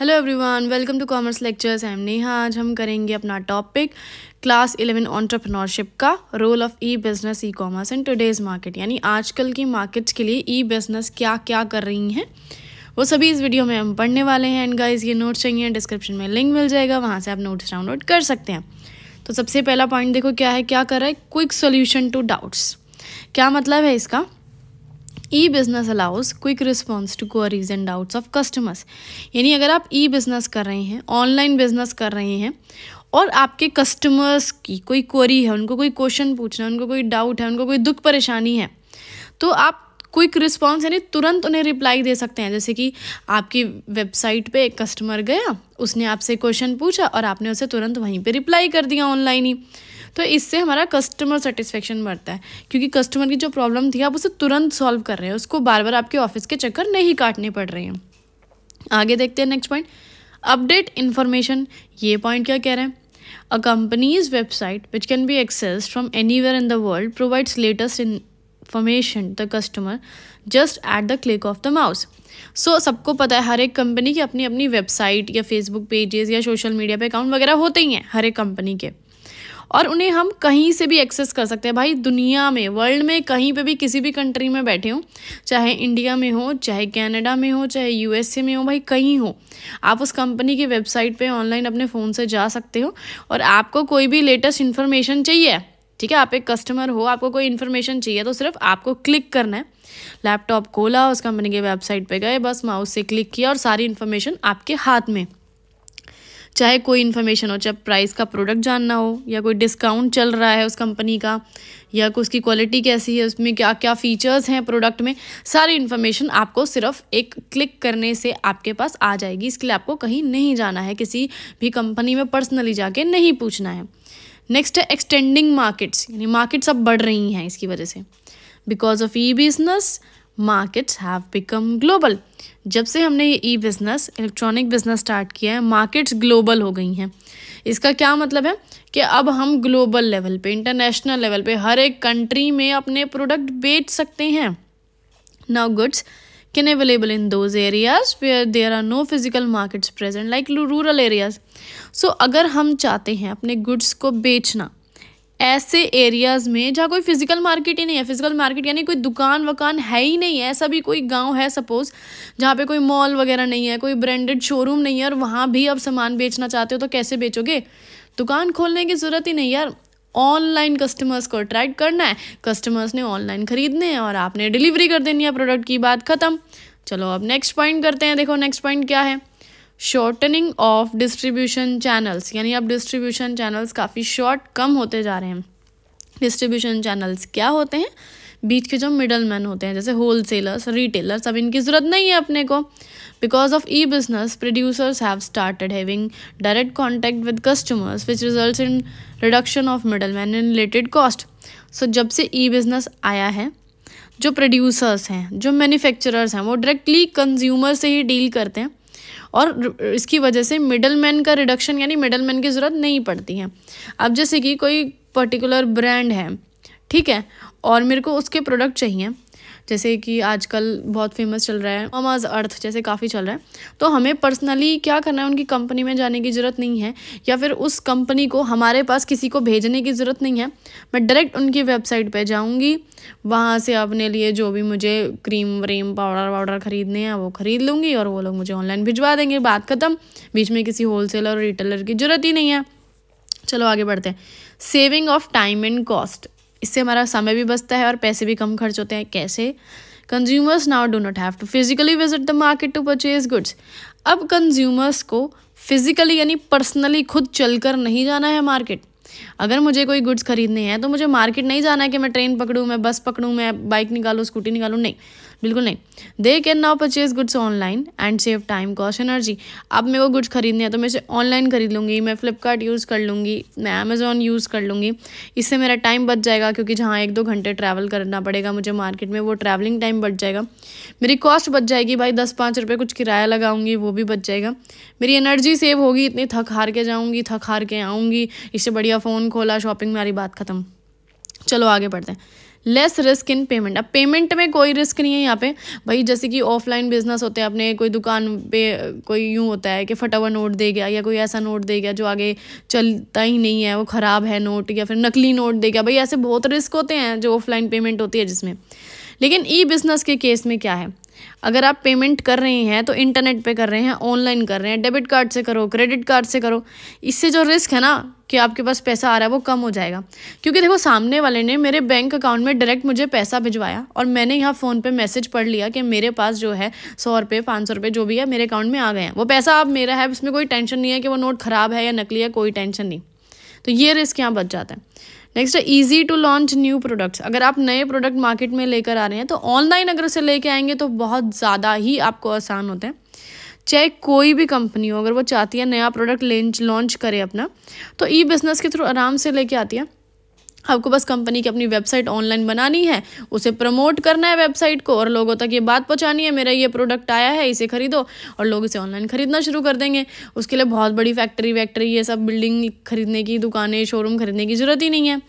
Hello everyone welcome to commerce lectures am Neha आज हम करेंगे अपना टॉपिक क्लास इलेवन ऑन्टरप्रनोरशिप का role of e business e commerce in today's market यानी आजकल की मार्केट्स के लिए ई बिज़नेस क्या क्या कर रही हैं, वो सभी इस वीडियो में हम पढ़ने वाले हैं। एंड गाइस ये नोट्स चाहिए डिस्क्रिप्शन में लिंक मिल जाएगा, वहाँ से आप नोट्स डाउनलोड कर सकते हैं। तो सबसे पहला पॉइंट देखो, क्या है, क्या कर रहा है? क्विक सोल्यूशन टू डाउट्स क्या मतलब है इसका? E business allows quick response to queries and doubts of customers यानी अगर आप ई बिज़नेस कर रहे हैं ऑनलाइन बिज़नेस कर रहे हैं, और आपके कस्टमर्स की कोई क्वेरी है, उनको कोई क्वेश्चन पूछना है, उनको कोई डाउट है, उनको कोई दुख परेशानी है तो आप क्विक रिस्पॉन्स यानी तुरंत उन्हें रिप्लाई दे सकते हैं। जैसे कि आपकी वेबसाइट पे एक कस्टमर गया, उसने आपसे क्वेश्चन पूछा और आपने उसे तुरंत वहीं पे रिप्लाई कर दिया ऑनलाइन ही। तो इससे हमारा कस्टमर सेटिस्फेक्शन बढ़ता है, क्योंकि कस्टमर की जो प्रॉब्लम थी, आप उसे तुरंत सॉल्व कर रहे हैं। उसको बार बार आपके ऑफ़िस के चक्कर नहीं काटने पड़ रहे हैं। आगे देखते हैं नेक्स्ट पॉइंट अपडेट इन्फॉर्मेशन ये पॉइंट क्या कह रहे हैं? A company's website which can be access from anywhere in world provides latest information the customer just at the click of the mouse so सबको पता है, हर एक कंपनी की अपनी अपनी वेबसाइट या फेसबुक पेजेस या सोशल मीडिया पे अकाउंट वगैरह होते ही हैं, हर एक कंपनी के। और उन्हें हम कहीं से भी एक्सेस कर सकते हैं। भाई, दुनिया में वर्ल्ड में कहीं पे भी किसी भी कंट्री में बैठे हों, चाहे इंडिया में हो, चाहे कनाडा में हो, चाहे यूएसए में हो, भाई, कहीं हो, आप उस कंपनी की वेबसाइट पे ऑनलाइन अपने फ़ोन से जा सकते हो। और आपको कोई भी लेटेस्ट इन्फॉर्मेशन चाहिए ठीक है, आप एक कस्टमर हो, आपको कोई इन्फॉर्मेशन चाहिए तो सिर्फ़ आपको क्लिक करना है। लैपटॉप खोला उस कंपनी के वेबसाइट पे गए, बस माउस से क्लिक किया और सारी इन्फॉर्मेशन आपके हाथ में। चाहे कोई इन्फॉर्मेशन हो, चाहे प्राइस का प्रोडक्ट जानना हो, या कोई डिस्काउंट चल रहा है उस कंपनी का, या कोई उसकी क्वालिटी कैसी है, उसमें क्या क्या फीचर्स हैं प्रोडक्ट में, सारी इन्फॉर्मेशन आपको सिर्फ़ एक क्लिक करने से आपके पास आ जाएगी। इसके लिए आपको कहीं नहीं जाना है, किसी भी कंपनी में पर्सनली जाके नहीं पूछना है। नेक्स्ट है एक्सटेंडिंग मार्केट्स यानी मार्केट्स अब बढ़ रही हैं इसकी वजह से। Because of e business markets have become global जब से हमने ये e business electronic business start किया है मार्केट्स ग्लोबल हो गई हैं। इसका क्या मतलब है? कि अब हम ग्लोबल लेवल पे इंटरनेशनल लेवल पे हर एक कंट्री में अपने प्रोडक्ट बेच सकते हैं। Now goods can available in those areas where there are no physical markets present like rural areas so अगर हम चाहते हैं अपने गुड्स को बेचना, ऐसे एरियाज़ में जहाँ कोई फ़िज़िकल मार्केट ही नहीं है फ़िज़िकल मार्केट यानी कोई दुकान वकान है ही नहीं है, ऐसा भी कोई गाँव है सपोज़ जहाँ पे कोई मॉल वगैरह नहीं है, कोई ब्रांडेड शोरूम नहीं है, और वहाँ भी आप सामान बेचना चाहते हो तो कैसे बेचोगे? दुकान खोलने की ज़रूरत ही नहीं यार। ऑनलाइन कस्टमर्स को अट्रैक्ट करना है। कस्टमर्स ने ऑनलाइन खरीदने हैं और आपने डिलीवरी कर देनी है प्रोडक्ट की बात ख़त्म। चलो अब नेक्स्ट पॉइंट करते हैं। देखो नेक्स्ट पॉइंट क्या है? शॉर्टनिंग ऑफ़ डिस्ट्रीब्यूशन चैनल्स यानी अब डिस्ट्रीब्यूशन चैनल्स काफ़ी शॉर्ट कम होते जा रहे हैं। डिस्ट्रीब्यूशन चैनल्स क्या होते हैं? बीच के जो मिडल मैन होते हैं, जैसे होल सेलर्स रिटेलर्स अब इनकी ज़रूरत नहीं है अपने को। Because of e business producers have started having direct contact with customers which result in reduction of middleman in related cost so जब से ई बिज़नेस आया है, जो प्रोड्यूसर्स हैं, जो मैन्युफैक्चरर्स हैं, वो डायरेक्टली कंज्यूमर से ही डील करते हैं और इसकी वजह से मिडल मैन का रिडक्शन यानी मिडल मैन की ज़रूरत नहीं पड़ती है। अब जैसे कि कोई पर्टिकुलर ब्रांड है ठीक है? और मेरे को उसके प्रोडक्ट चाहिए। जैसे कि आजकल बहुत फ़ेमस चल रहा है ममाज अर्थ जैसे काफ़ी चल रहा है। तो हमें पर्सनली क्या करना है? उनकी कंपनी में जाने की ज़रूरत नहीं है, या फिर उस कंपनी को हमारे पास किसी को भेजने की ज़रूरत नहीं है। मैं डायरेक्ट उनकी वेबसाइट पे जाऊँगी, वहाँ से अपने लिए जो भी मुझे क्रीम व्रीम पाउडर वाउडर ख़रीदने हैं, वो ख़रीद लूँगी और वो लोग मुझे ऑनलाइन भिजवा देंगे। बात ख़त्म। बीच में किसी होलसेलर और रिटेलर की ज़रूरत ही नहीं है। चलो आगे बढ़ते हैं। Saving of time and cost इससे हमारा समय भी बचता है और पैसे भी कम खर्च होते हैं। कैसे? Consumers now do not have to physically visit the market to purchase goods अब कंज्यूमर्स को फिजिकली यानी पर्सनली खुद चलकर नहीं जाना है मार्केट अगर मुझे कोई गुड्स खरीदने हैं तो मुझे मार्केट नहीं जाना है कि मैं ट्रेन पकड़ूँ, मैं बस पकड़ूँ, मैं बाइक निकालूँ स्कूटी निकालूँ। नहीं, बिल्कुल नहीं। They can now purchase goods online and save time cost energy अब मेरे को गुड्स खरीदने हैं तो मैं इसे ऑनलाइन खरीद लूँगी, मैं फ्लिपकार्ट यूज़ कर लूँगी, मैं अमेज़ोन यूज़ कर लूँगी। इससे मेरा टाइम बच जाएगा, क्योंकि जहाँ एक दो घंटे ट्रैवल करना पड़ेगा मुझे मार्केट में, वो ट्रैवलिंग टाइम बच जाएगा। मेरी कॉस्ट बच जाएगी भाई दस पाँच रुपये कुछ किराया लगाऊँगी, वो भी बच जाएगा। मेरी एनर्जी सेव होगी, इतनी थक हार के जाऊँगी, थक हार के आऊँगी, इससे बढ़िया फ़ोन खोला शॉपिंग में बात ख़त्म। चलो आगे बढ़ते हैं। लेस रिस्क इन पेमेंट अब पेमेंट में कोई रिस्क नहीं है यहाँ पे। भाई, जैसे कि ऑफलाइन बिज़नेस होते हैं, अपने कोई दुकान पे, कोई यूँ होता है कि फटा हुआ नोट दे गया या कोई ऐसा नोट दे गया जो आगे चलता ही नहीं है, वो ख़राब है नोट या फिर नकली नोट दे गया। भाई, ऐसे बहुत रिस्क होते हैं जो ऑफलाइन पेमेंट होती है जिसमें। लेकिन ई बिज़नेस के केस में क्या है? अगर आप पेमेंट कर रहे हैं तो इंटरनेट पे कर रहे हैं ऑनलाइन कर रहे हैं डेबिट कार्ड से करो क्रेडिट कार्ड से करो, इससे जो रिस्क है ना कि आपके पास पैसा आ रहा है, वो कम हो जाएगा। क्योंकि देखो, सामने वाले ने मेरे बैंक अकाउंट में डायरेक्ट मुझे पैसा भिजवाया और मैंने यहाँ फ़ोन पे मैसेज पढ़ लिया कि मेरे पास जो है सौ रुपये, पाँच सौ रुपये जो भी है, मेरे अकाउंट में आ गए हैं। वो पैसा अब मेरा है, इसमें कोई टेंशन नहीं है कि वो नोट ख़राब है या नकली है, कोई टेंशन नहीं। तो ये रिस्क यहाँ बच जाता है। नेक्स्ट है easy to launch new products अगर आप नए प्रोडक्ट मार्केट में लेकर आ रहे हैं तो ऑनलाइन अगर उसे लेके आएँगे तो बहुत ज़्यादा ही आपको आसान होते हैं। चाहे कोई भी कंपनी हो, अगर वो चाहती है नया प्रोडक्ट लॉन्च करे अपना तो ई बिज़नेस के थ्रू आराम से लेके आती है। आपको बस कंपनी की अपनी वेबसाइट ऑनलाइन बनानी है, उसे प्रमोट करना है वेबसाइट को और लोगों तक ये बात पहुंचानी है, मेरा ये प्रोडक्ट आया है, इसे खरीदो और लोग इसे ऑनलाइन खरीदना शुरू कर देंगे। उसके लिए बहुत बड़ी फैक्ट्री वैक्ट्री ये सब बिल्डिंग खरीदने की दुकानें शोरूम खरीदने की ज़रूरत ही नहीं है।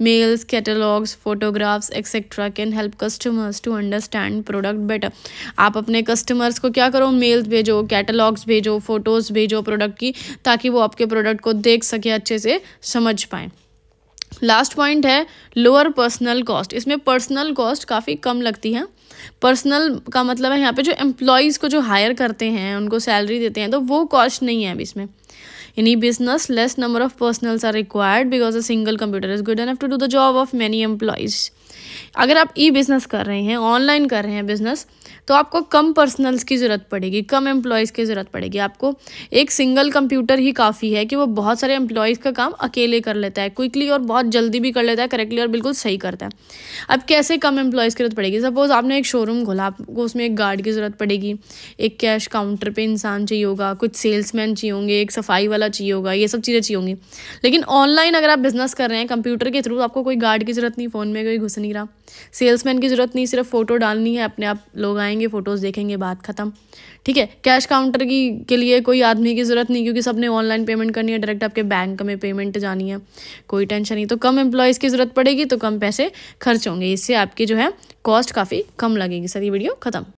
Mails catalogues photographs etcetera can help customers to understand product better आप अपने कस्टमर्स को क्या करो? मेल्स भेजो कैटलॉग्स भेजो फ़ोटोज़ भेजो प्रोडक्ट की, ताकि वो आपके प्रोडक्ट को देख सके, अच्छे से समझ पाएँ। लास्ट पॉइंट है लोअर पर्सनल कॉस्ट इसमें पर्सनल कॉस्ट काफ़ी कम लगती है। पर्सनल का मतलब है यहाँ पे जो एम्प्लॉयज़ को जो हायर करते हैं, उनको सैलरी देते हैं तो वो कॉस्ट नहीं है अभी इसमें। In business less number of personals are required because a single computer is good enough to do the job of many employees अगर आप ई बिज़नेस कर रहे हैं ऑनलाइन कर रहे हैं बिज़नेस तो आपको कम पर्सनल्स की ज़रूरत पड़ेगी, कम एम्प्लॉयज़ की ज़रूरत पड़ेगी। आपको एक सिंगल कंप्यूटर ही काफ़ी है कि वो बहुत सारे एम्प्लॉयज़ का काम अकेले कर लेता है क्विकली और बहुत जल्दी भी कर लेता है करेक्टली और बिल्कुल सही करता है। अब कैसे कम एम्प्लॉयज़ की ज़रूरत पड़ेगी? सपोज़ आपने एक शोरूम खोला, आपको उसमें एक गार्ड की ज़रूरत पड़ेगी, एक कैश काउंटर पर इंसान चाहिए होगा, कुछ सेल्समैन चाहिए होंगे, एक सफ़ाई वाला चाहिए होगा, ये सब चीज़ें चाहिए होंगी। लेकिन ऑनलाइन अगर आप बिज़नेस कर रहे हैं कंप्यूटर के थ्रू आपको कोई गार्ड की ज़रूरत नहीं फ़ोन में कोई घुस नहीं रहा। सेल्समैन की ज़रूरत नहीं, सिर्फ़ फ़ोटो डालनी है, अपने आप लोग आएँगे, फ़ोटोज़ देखेंगे, बात ख़त्म। ठीक है, कैश काउंटर की, के लिए कोई आदमी की ज़रूरत नहीं, क्योंकि सबने ऑनलाइन पेमेंट करनी है, डायरेक्ट आपके बैंक में पेमेंट जानी है, कोई टेंशन नहीं। तो कम एम्प्लॉयज़ की ज़रूरत पड़ेगी तो कम पैसे खर्च होंगे, इससे आपकी जो है कॉस्ट काफ़ी कम लगेगी। सर, ये वीडियो ख़त्म।